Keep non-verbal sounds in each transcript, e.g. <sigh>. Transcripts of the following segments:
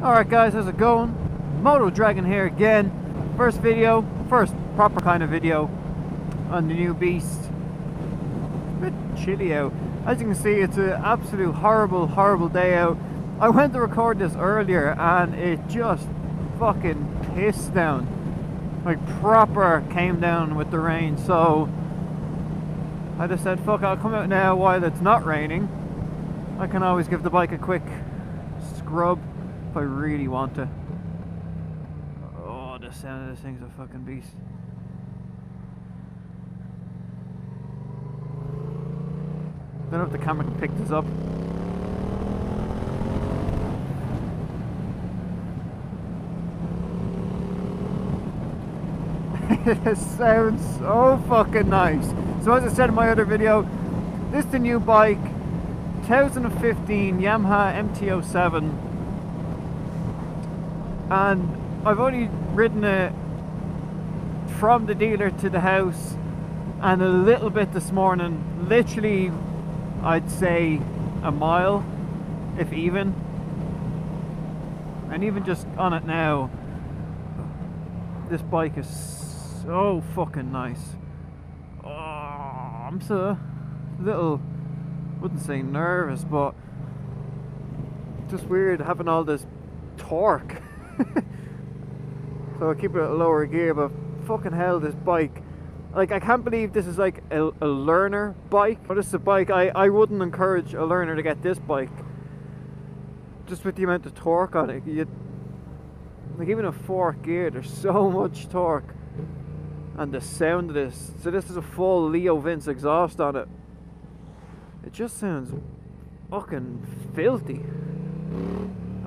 Alright guys, how's it going? Moto Dragon here again. First video, first proper kind of video on the new beast. A bit chilly out. As you can see, it's an absolute horrible, horrible day out. I went to record this earlier and it just fucking pissed down. Like proper came down with the rain, so I just said, fuck, I'll come out now while it's not raining. I can always give the bike a quick scrub if I really want to. Oh, the sound of this thing's a fucking beast. I Don't know if the camera can pick this up. <laughs> it sounds so fucking nice. So as I said in my other video, this is the new bike, 2015 Yamaha MT-07 and I've only ridden it from the dealer to the house and a little bit this morning literally I'd say a mile if even. And even just on it now this bike is so fucking nice. Oh, I'm so little wouldn't say nervous but just weird having all this torque <laughs> <laughs> so I keep it at lower gear, but fucking hell, this bike. Like, I can't believe this is like a, a learner bike. But this is a bike, I, I wouldn't encourage a learner to get this bike. Just with the amount of torque on it. You, like, even a fourth gear, there's so <laughs> much torque. And the sound of this. So this is a full Leo Vince exhaust on it. It just sounds fucking filthy.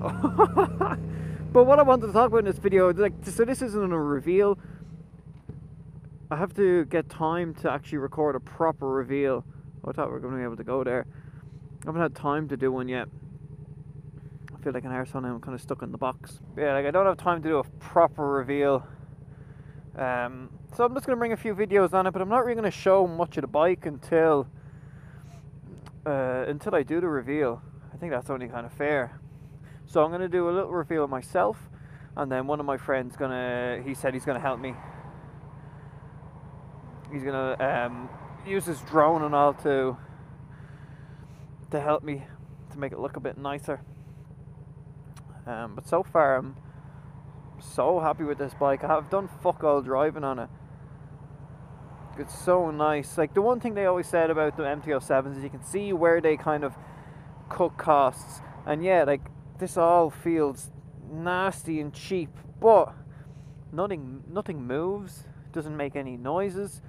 <laughs> But what I wanted to talk about in this video, like, so this isn't a reveal. I have to get time to actually record a proper reveal. I thought we were going to be able to go there. I haven't had time to do one yet. I feel like an arsehole. I'm kind of stuck in the box. Yeah, like I don't have time to do a proper reveal. Um, so I'm just going to bring a few videos on it, but I'm not really going to show much of the bike until uh, until I do the reveal. I think that's only kind of fair. So I'm going to do a little reveal myself, and then one of my friends gonna. He said he's going to help me. He's going to um, use his drone and all to to help me to make it look a bit nicer. Um, but so far, I'm so happy with this bike. I have done fuck all driving on it. It's so nice. Like the one thing they always said about the MT-07s is you can see where they kind of cut costs. And yeah, like this all feels nasty and cheap, but nothing nothing moves, doesn't make any noises.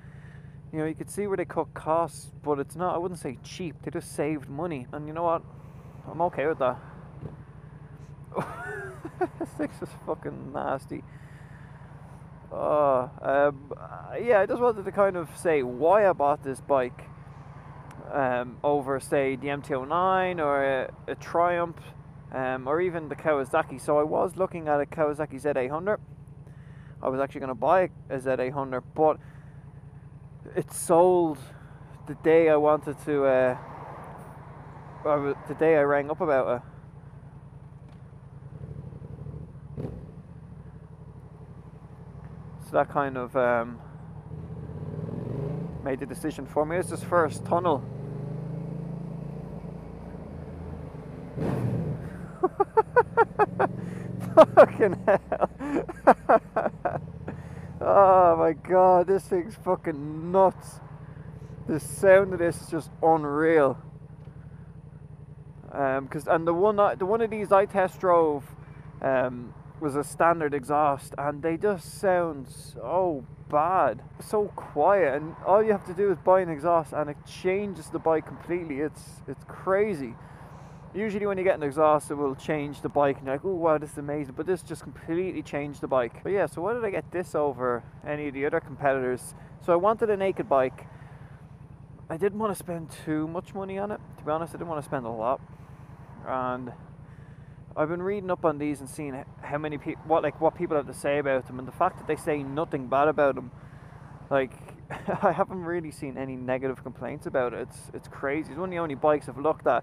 You know, you could see where they cut costs, but it's not I wouldn't say cheap, they just saved money. And you know what? I'm okay with that. <laughs> this thing's just fucking nasty. Uh, um, yeah, I just wanted to kind of say why I bought this bike um, over, say, the MT-09 or a, a Triumph um, or even the Kawasaki. So I was looking at a Kawasaki Z800. I was actually going to buy a Z800, but it sold the day I wanted to. Uh, the day I rang up about it. So that kind of um, made the decision for me. It's this first tunnel fucking hell. <laughs> oh my god, this thing's fucking nuts. The sound of this is just unreal. Um, cause and the one the one of these I test drove um, was a standard exhaust, and they just sound so bad, so quiet, and all you have to do is buy an exhaust, and it changes the bike completely. It's it's crazy. Usually when you get an exhaust it will change the bike and you're like, oh wow, this is amazing. But this just completely changed the bike. But yeah, so why did I get this over any of the other competitors? So I wanted a naked bike. I didn't want to spend too much money on it. To be honest, I didn't want to spend a lot. And I've been reading up on these and seeing how many people, what like what people have to say about them, and the fact that they say nothing bad about them, like <laughs> I haven't really seen any negative complaints about it. It's it's crazy. It's one of the only bikes I've looked at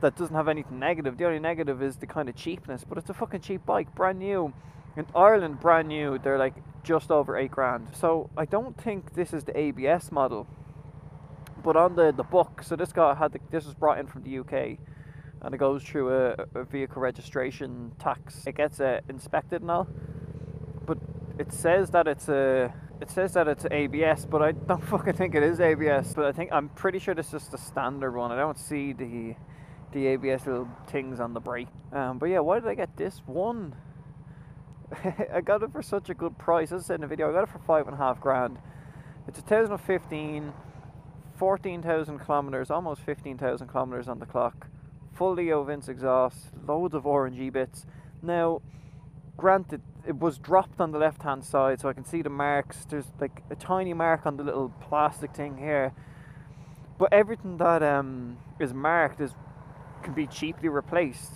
that doesn't have anything negative. The only negative is the kind of cheapness, but it's a fucking cheap bike, brand new. In Ireland, brand new, they're like just over eight grand. So I don't think this is the ABS model. But on the, the book, so this guy had the, this was brought in from the UK, and it goes through a, a vehicle registration tax. It gets uh, inspected and all, but it says that it's a it says that it's ABS, but I don't <laughs> fucking think it is ABS. But I think I'm pretty sure this is the standard one. I don't see the the ABS little things on the brake. Um, but yeah, why did I get this one? <laughs> I got it for such a good price. As I said in the video, I got it for five and a half grand. It's a 2015, 14,000 kilometers, almost 15,000 kilometers on the clock. Full Leo Vince exhaust, loads of R&G bits. Now, granted, it was dropped on the left hand side, so I can see the marks. There's like a tiny mark on the little plastic thing here. But everything that um, is marked is can be cheaply replaced.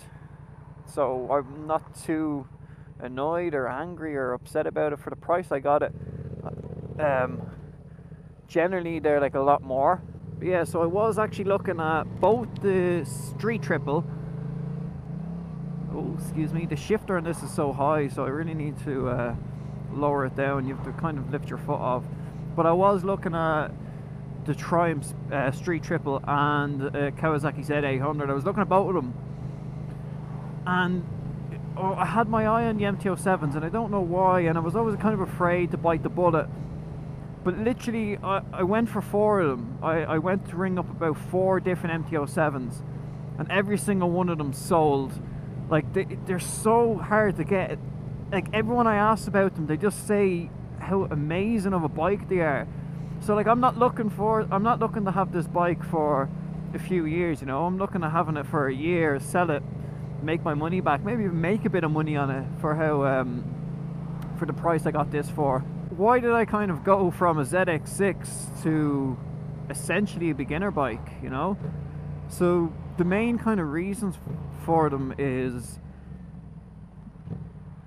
So I'm not too annoyed or angry or upset about it for the price I got it. Um, generally, they're like a lot more. But yeah, so I was actually looking at both the Street Triple. Oh, excuse me. The shifter on this is so high, so I really need to uh, lower it down. You have to kind of lift your foot off. But I was looking at the Triumph uh, Street Triple and uh, Kawasaki Z800. I was looking at both of them, and oh, I had my eye on the MT-07s, and I don't know why. And I was always kind of afraid to bite the bullet. But literally, I, I went for four of them. I, I went to ring up about four different MT-07s, and every single one of them sold. Like they, they're so hard to get. Like everyone I asked about them, they just say how amazing of a bike they are so like I'm not looking for I'm not looking to have this bike for a few years, you know. I'm looking at having it for a year, sell it, make my money back, maybe even make a bit of money on it for how um, for the price I got this for. Why did I kind of go from a ZX6 to essentially a beginner bike, you know? So the main kind of reasons for them is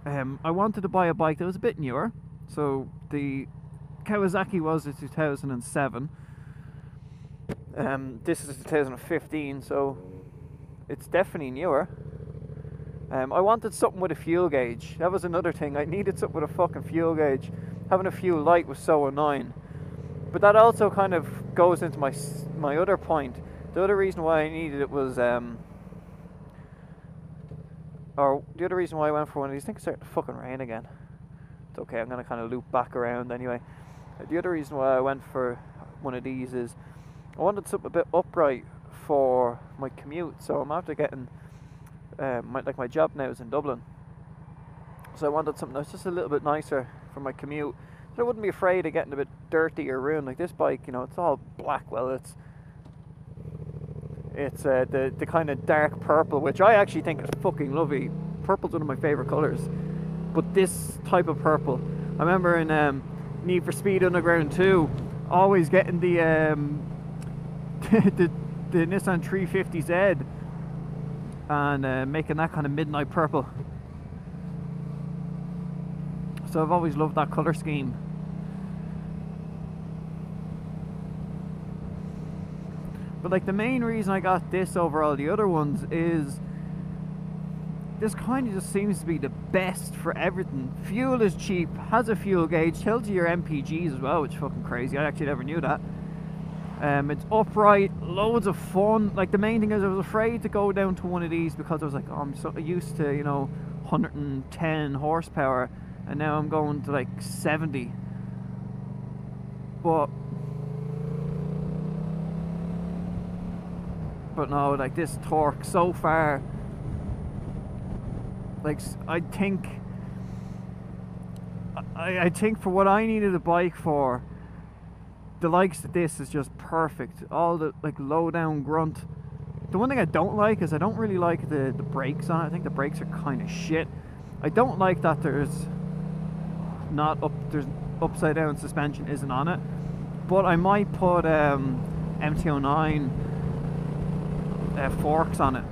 um, I wanted to buy a bike that was a bit newer. So the Kawasaki was a 2007. Um, this is 2015, so it's definitely newer. Um, I wanted something with a fuel gauge. That was another thing. I needed something with a fucking fuel gauge. Having a fuel light was so annoying. But that also kind of goes into my my other point. The other reason why I needed it was, um, or the other reason why I went for one of these. I think it's starting to fucking rain again. It's okay. I'm gonna kind of loop back around anyway. The other reason why I went for one of these is I wanted something a bit upright for my commute. So I'm after getting um, my, like my job now is in Dublin, so I wanted something that's just a little bit nicer for my commute. So I wouldn't be afraid of getting a bit dirty or ruined. Like this bike, you know, it's all black. Well, it's it's uh, the the kind of dark purple, which I actually think is fucking lovely. Purple's one of my favorite colors, but this type of purple. I remember in um, Need for Speed Underground 2, always getting the um, <laughs> the, the Nissan 350Z and uh, making that kind of midnight purple. So I've always loved that colour scheme. But like the main reason I got this over all the other ones is this kind of just seems to be the best for everything. Fuel is cheap, has a fuel gauge, tells you your MPGs as well, which is fucking crazy. I actually never knew that. Um, it's upright, loads of fun. Like the main thing is, I was afraid to go down to one of these because I was like, oh, I'm so used to you know 110 horsepower, and now I'm going to like 70. But but no, like this torque so far like I think, I, I think for what I needed a bike for, the likes of this is just perfect. All the like low down grunt. The one thing I don't like is I don't really like the the brakes on it. I think the brakes are kind of shit. I don't like that there's not up there's upside down suspension isn't on it. But I might put um, MT09 uh, forks on it,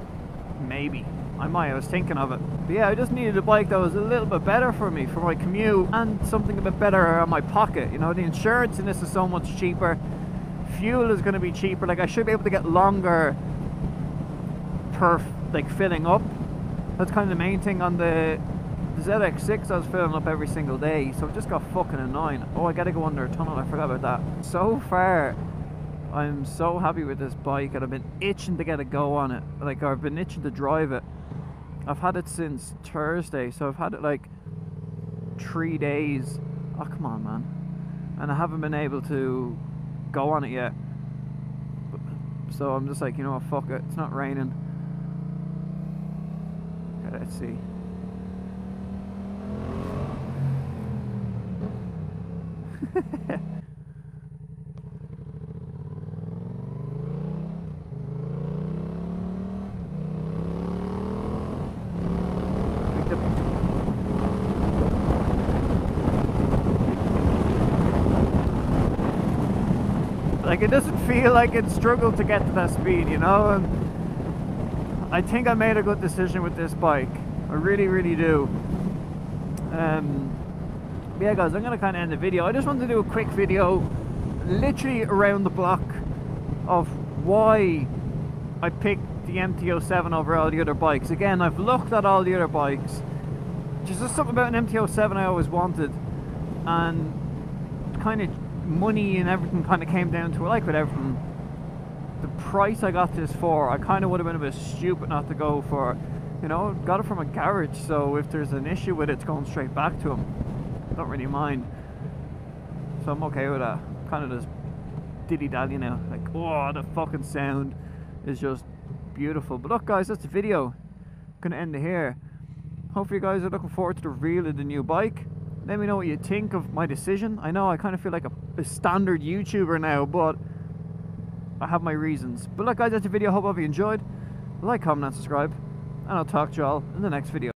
maybe. I might, I was thinking of it. But yeah, I just needed a bike that was a little bit better for me, for my commute, and something a bit better on my pocket. You know, the insurance in this is so much cheaper. Fuel is going to be cheaper. Like, I should be able to get longer perf like filling up. That's kind of the main thing on the, the ZX6. I was filling up every single day, so it just got fucking annoying. Oh, I gotta go under a tunnel. I forgot about that. So far, I'm so happy with this bike, and I've been itching to get a go on it. Like I've been itching to drive it. I've had it since Thursday, so I've had it like three days. Oh come on, man! And I haven't been able to go on it yet. So I'm just like, you know what, fuck it. It's not raining. Okay, let's see. <laughs> Like the- like it doesn't feel like it struggled to get to that speed, you know. And I think I made a good decision with this bike. I really, really do. Um, yeah, guys, I'm gonna kind of end the video. I just wanted to do a quick video, literally around the block, of why I picked the MT-07 over all the other bikes. Again, I've looked at all the other bikes. There's just something about an MT-07 I always wanted, and kind of money and everything kind of came down to it. Like with everything, the price I got this for, I kind of would have been a bit stupid not to go for. You know, got it from a garage, so if there's an issue with it, it's going straight back to him. Don't really mind. So I'm okay with that. Kind of just dilly dally now. Like, oh, the fucking sound is just beautiful. But look, guys, that's the video. I'm Gonna end it here. Hopefully, you guys are looking forward to the reveal of the new bike. Let me know what you think of my decision. I know I kind of feel like a, a standard YouTuber now, but I have my reasons. But look, guys, that's the video. Hope you enjoyed. Like, comment, and subscribe. And I'll talk to y'all in the next video.